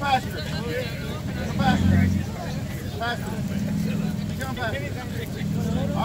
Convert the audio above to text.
faster. Go faster. Faster. Keep faster.